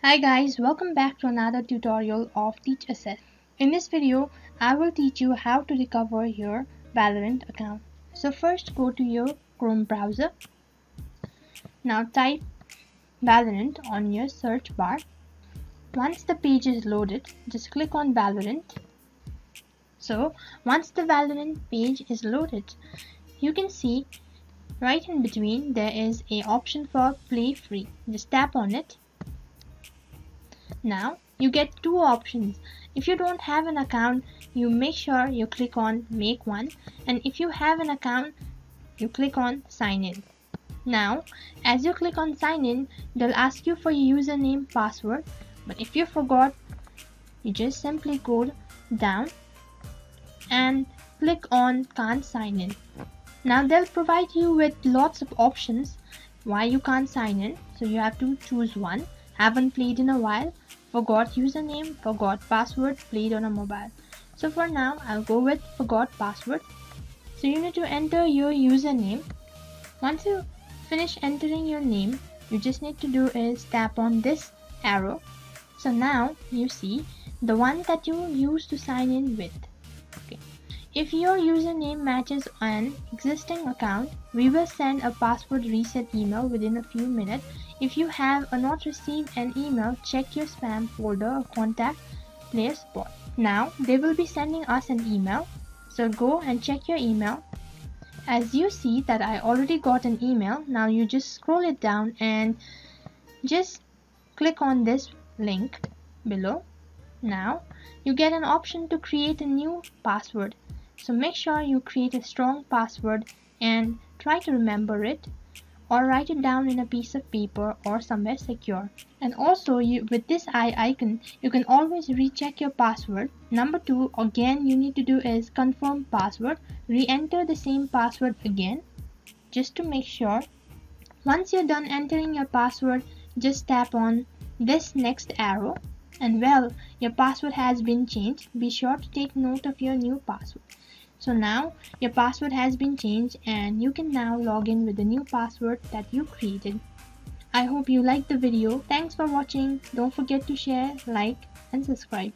Hi guys, welcome back to another tutorial of TeachAssist. In this video, I will teach you how to recover your Valorant account. So first go to your Chrome browser. Now type Valorant on your search bar. Once the page is loaded, just click on Valorant. So once the Valorant page is loaded, you can see right in between there is a option for play free. Just tap on it now you get two options. If you don't have an account, you make sure you click on make one and if you have an account, you click on sign in. Now, as you click on sign in, they'll ask you for your username password, but if you forgot, you just simply go down and click on can't sign in. Now they'll provide you with lots of options why you can't sign in, so you have to choose one haven't played in a while, forgot username, forgot password, played on a mobile. So for now, I'll go with forgot password. So you need to enter your username. Once you finish entering your name, you just need to do is tap on this arrow. So now you see the one that you used to sign in with. Okay. If your username matches an existing account, we will send a password reset email within a few minutes. If you have not received an email, check your spam folder or contact player support. Now they will be sending us an email. So go and check your email. As you see that I already got an email, now you just scroll it down and just click on this link below. Now you get an option to create a new password. So make sure you create a strong password and try to remember it or write it down in a piece of paper or somewhere secure. And also you, with this eye icon, you can always recheck your password. Number two, again you need to do is confirm password. Re-enter the same password again just to make sure. Once you're done entering your password, just tap on this next arrow and well, your password has been changed. Be sure to take note of your new password. So now your password has been changed and you can now log in with the new password that you created. I hope you liked the video. Thanks for watching. Don't forget to share, like and subscribe.